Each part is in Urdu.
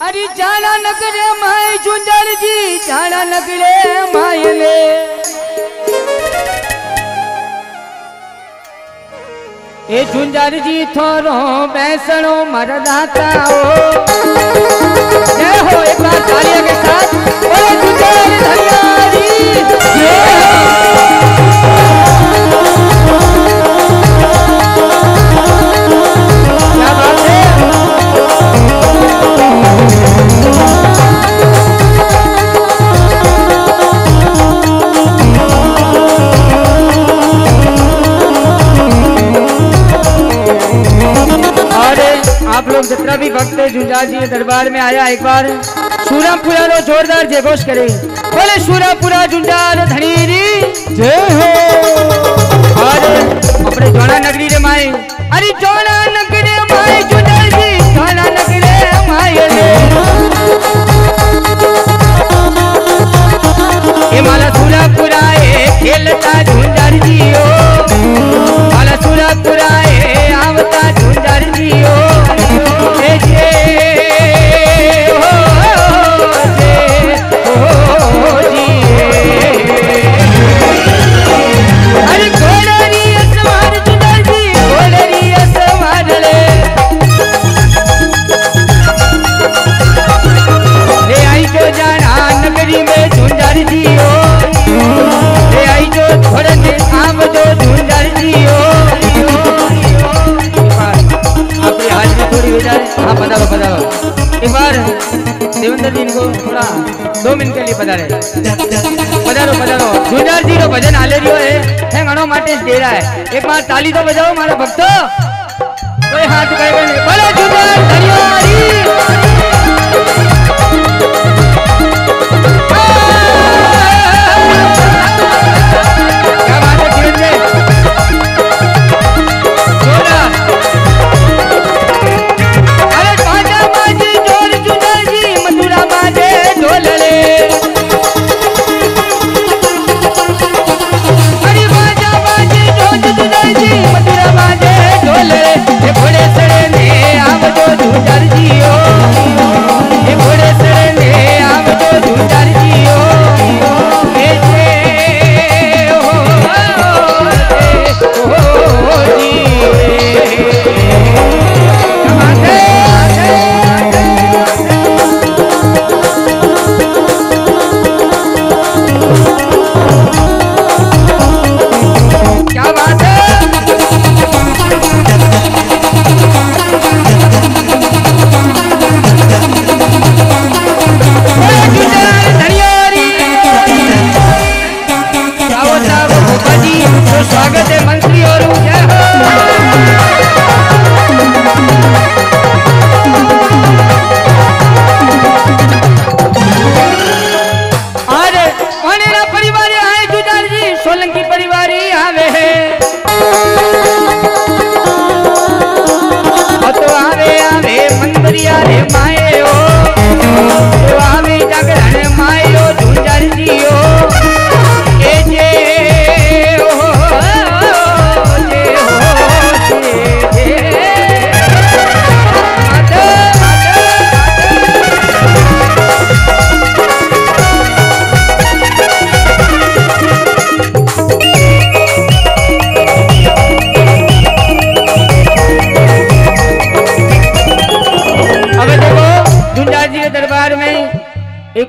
અરે જાણા નગરે માય જુંજારજી જાણા નગરે માયને એ જુંજારજી થોરો બેસણો મારા દાતાઓ. سورم پورا جیری نگری ری ارے نگری نگری دو منٹھا بداروں بداروں سے منہ میٹھے ایک تالی تو بجاؤ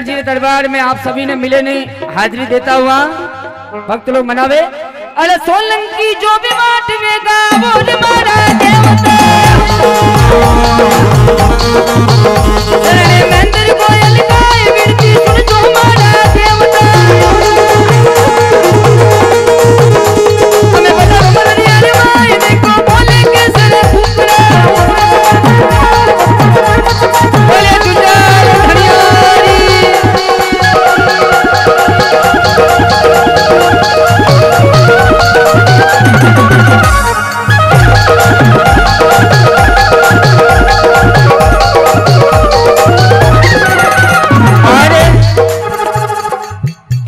جی کے دربار میں آپ سبھی نے ملے نہیں حاضری دیتا ہوا مناوی